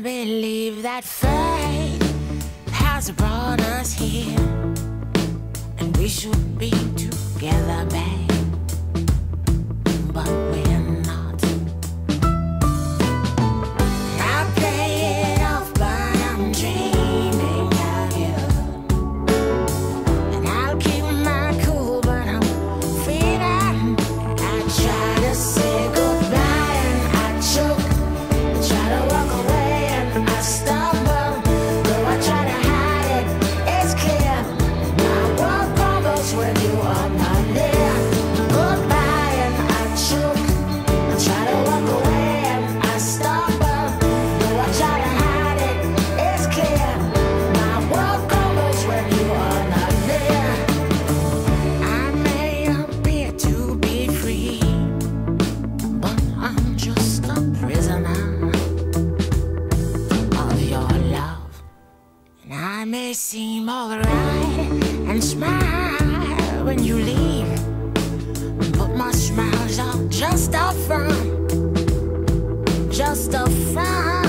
I believe that fate has brought us here, and we should be together, babe. I may seem alright and smile when you leave, but my smiles are just a front, just a front.